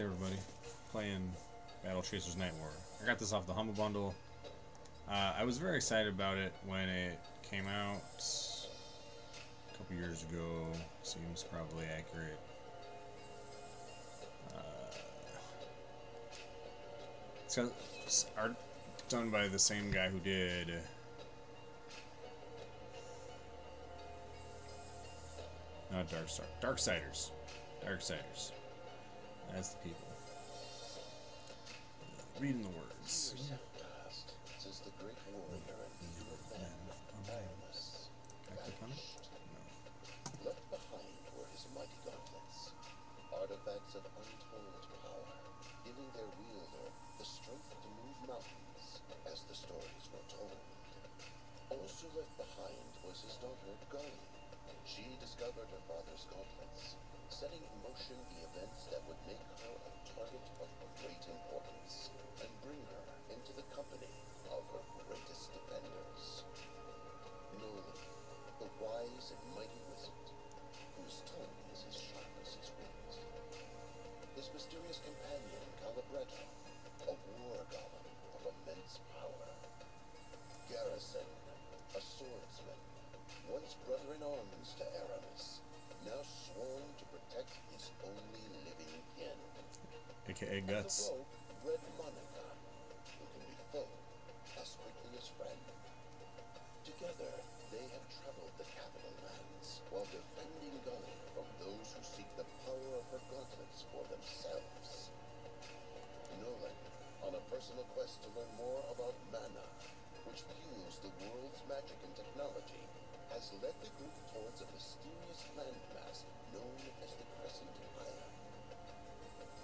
Hey everybody, playing Battle Chasers Nightwar. I got this off the Humble Bundle. Uh, I was very excited about it when it came out a couple years ago. Seems probably accurate. Uh, it's got art done by the same guy who did not Dark Star, Darksiders, Darksiders. That's the people. Reading the words. since the great warrior and leader of men, Aramus, Can I click on it? vanished. No. Left behind were his mighty gauntlets, artifacts of untold power, giving their wielder the strength to move mountains, as the stories were told. Also left behind was his daughter, Gully. She discovered her father's gauntlets, setting in motion the events that would make her a target of great importance and bring her into the company of her greatest defenders. Knolan, the wise and mighty wizard, whose tongue is as sharp as his wit. His mysterious companion, Calibretto, a war golem of immense power. Garrison, a swordsman, once brother in arms to Aramus, now sworn protect his only living kin. AKA Guts. rogue, Red Monika, who can be foe as quickly as friend. Together, they have traveled the capital lands while defending Gully from those who seek the power of her gauntlets for themselves. Knolan, on a personal quest to learn more the world's magic and technology, has led the group towards a mysterious landmass known as the Crescent Island.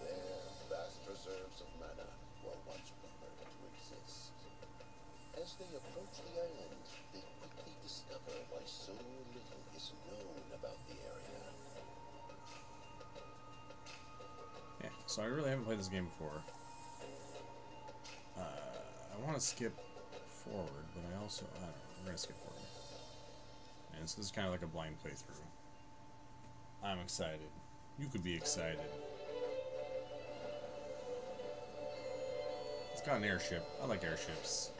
There, vast reserves of mana were once rumored to exist. As they approach the island, they quickly discover why so little is known about the area. Yeah, so I really haven't played this game before. Uh, I want to skip forward, but I also, I don't know, we're going to skip forward. And so this is kind of like a blind playthrough. I'm excited. You could be excited. It's got an airship. I like airships.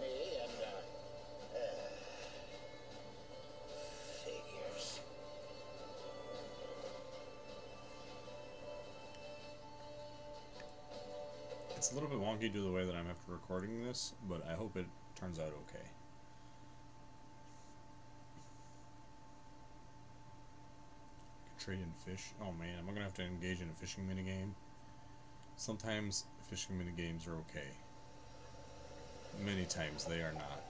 Me and, uh, uh, figures. It's a little bit wonky due to the way that I'm after recording this, but I hope it turns out okay. Trade in fish. Oh man, am I gonna have to engage in a fishing minigame? Sometimes fishing minigames are okay. Many times they are not.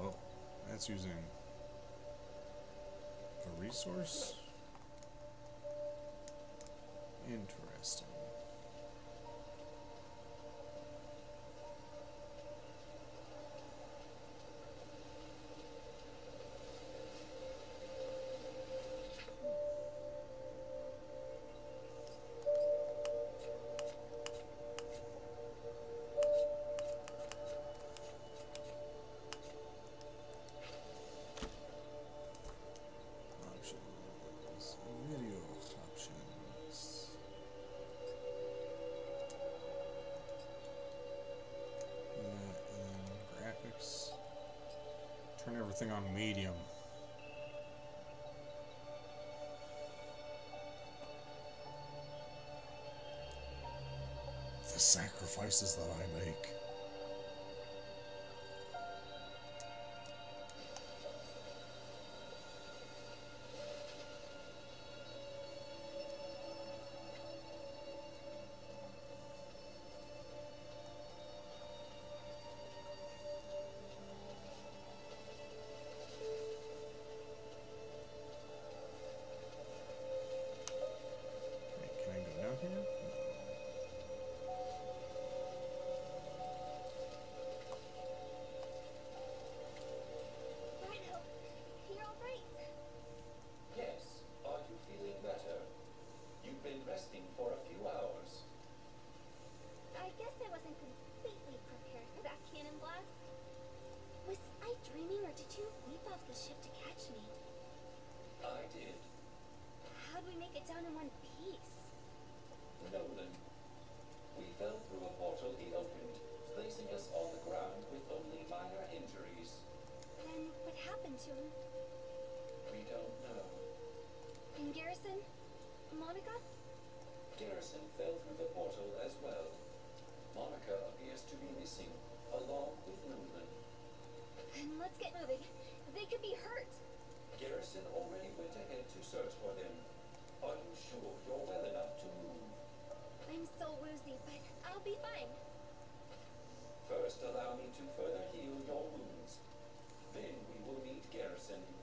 Oh, that's using a resource? On medium. The sacrifices that I make. How'd we make it down in one piece? Knolan. We fell through a portal he opened, placing us on the ground with only minor injuries. Then what happened to him? We don't know. And Garrison? Monika? Garrison fell through the portal as well. Monika appears to be missing, along with Knolan. Then let's get moving. They could be hurt. Garrison already went ahead to search for them. Are you sure you're well enough to move? I'm so woozy, but I'll be fine. First, allow me to further heal your wounds. Then we will meet Garrison.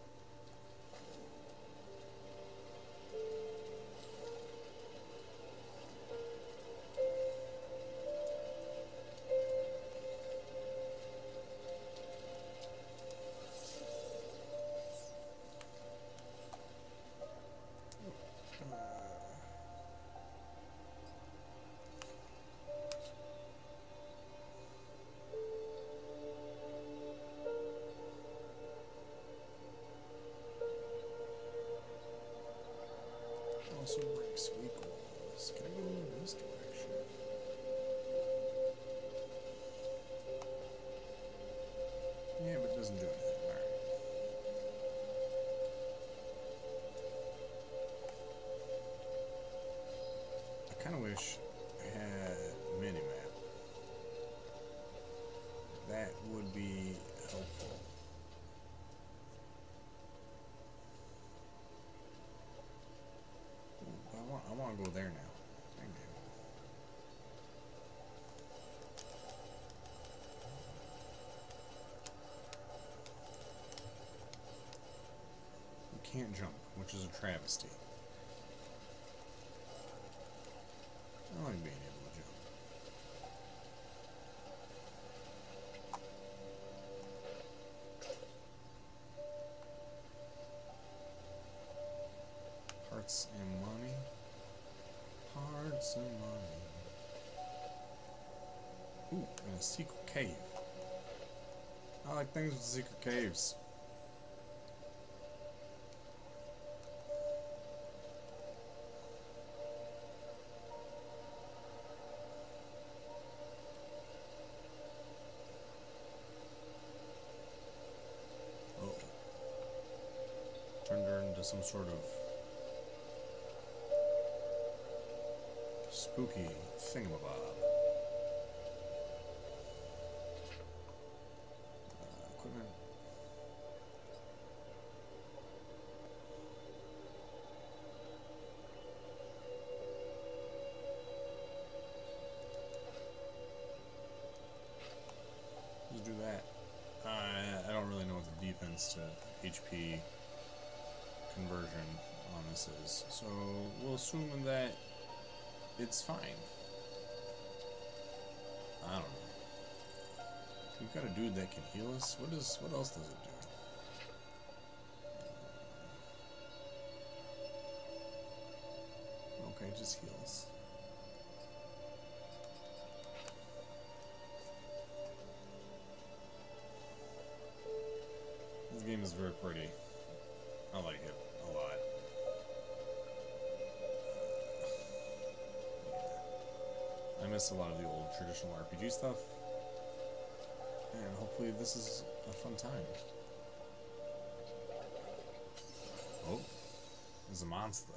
Can't jump, which is a travesty. I like being able to jump. Hearts and money. Hearts and money. Ooh, and a secret cave. I like things with secret caves. Some sort of spooky thingamabob. Uh, equipment. Let's do that. I I don't really know what the defense to HP conversion on this is, so we'll assume that it's fine. I don't know. We've got a dude that can heal us. What is? What else does it do? Okay, just heals. This game is very pretty. I like it I miss a lot of the old traditional RPG stuff. And hopefully this is a fun time. Oh, there's a monster.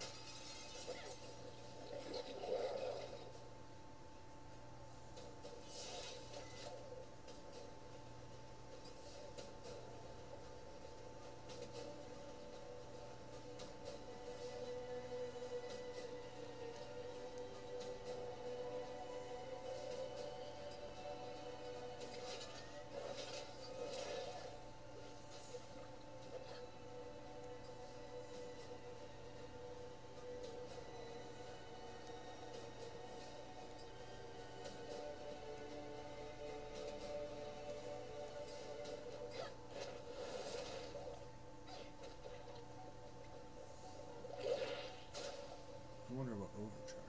wonder about overcharge.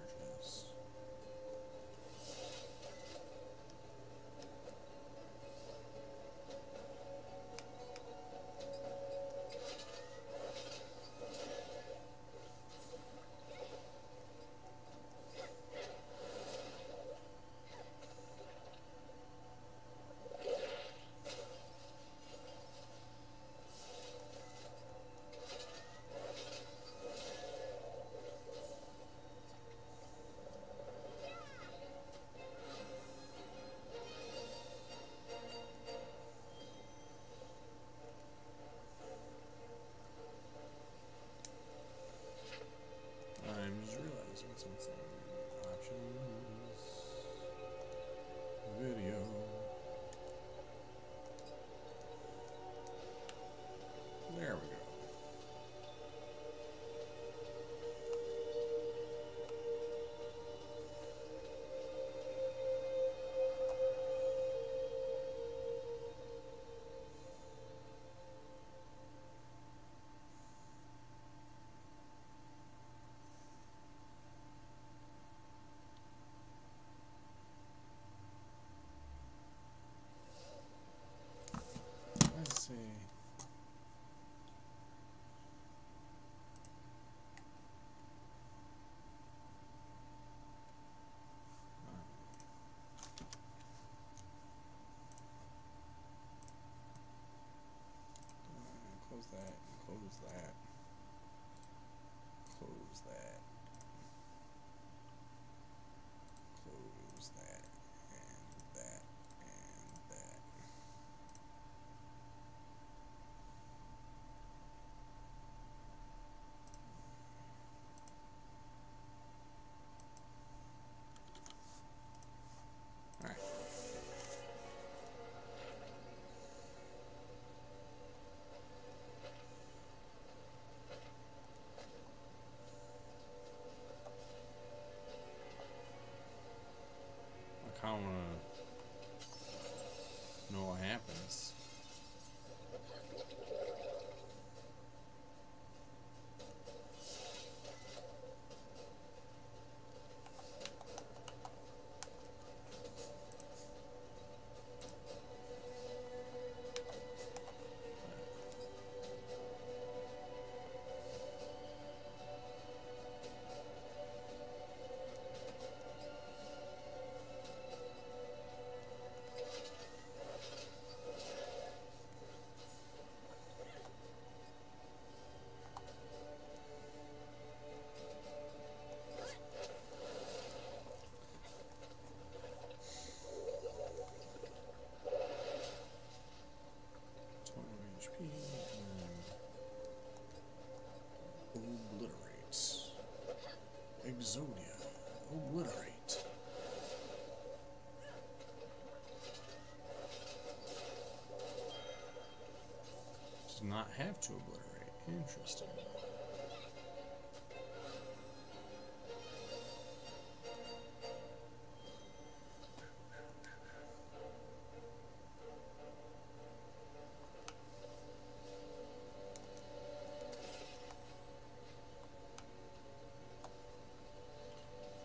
back to obliterate. Interesting.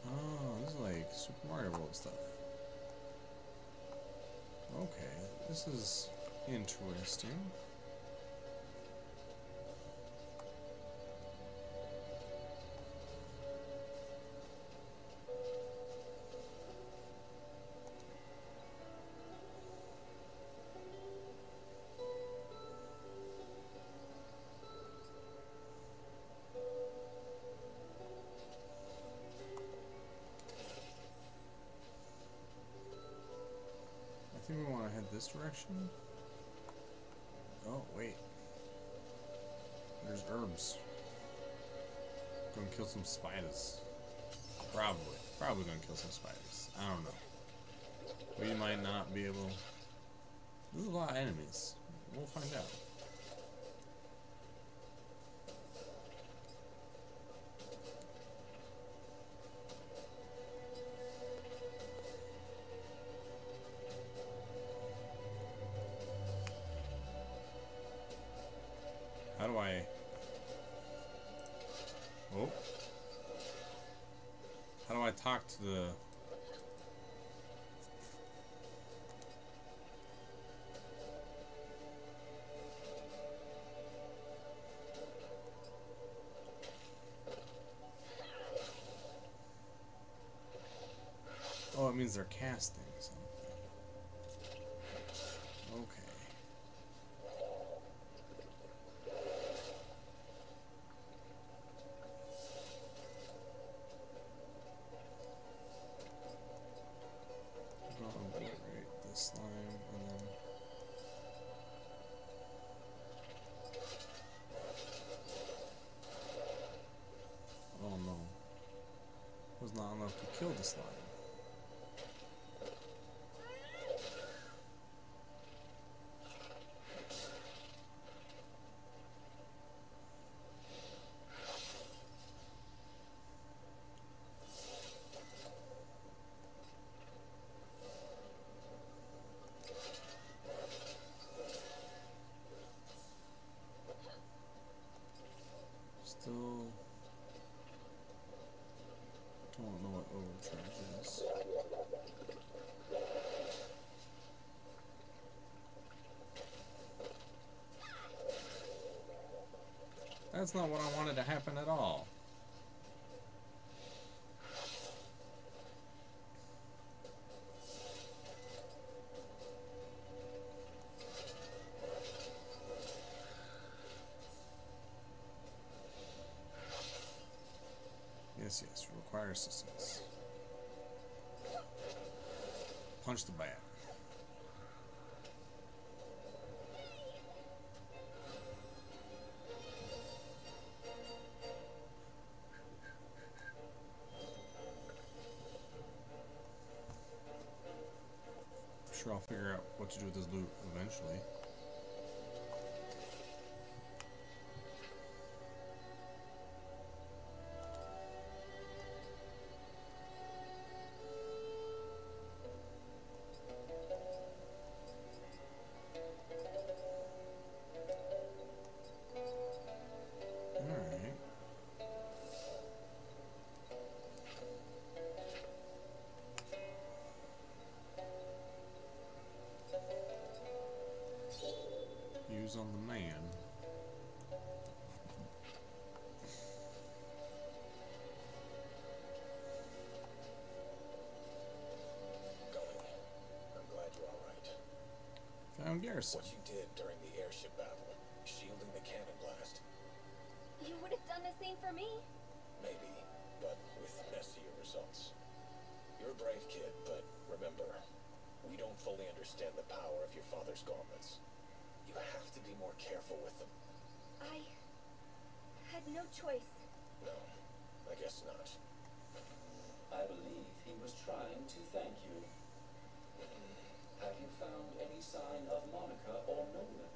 Oh, this is like Super Mario World stuff. Okay, this is interesting. Think we want to head this direction. Oh, wait. There's herbs. Go and kill some spiders. Probably. Probably gonna kill some spiders. I don't know. We might not be able. There's a lot of enemies. We'll find out. Oh. How do I talk to the... Oh, it means they're casting. Still don't know what overcharge is. That's not what I wanted to happen at all. Punch the bat. I'm Sure, I'll figure out what to do with this loot eventually. Found Garrison. What you did during the airship battle, shielding the cannon blast, You would have done the same for me. maybe, but with messier results. You're a brave kid, but remember, we don't fully understand the power of your father's gauntlets. You have to be more careful with them. I had no choice. No, I guess not. I believe he was trying to thank you. Have you found any sign of Monika or Knolan?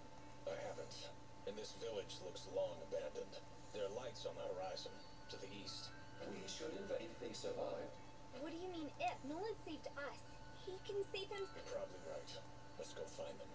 I haven't. And this village looks long abandoned. There are lights on the horizon, to the east. We should invade if they survived. What do you mean if? Knolan saved us. He can save him. You're probably right. Let's go find them.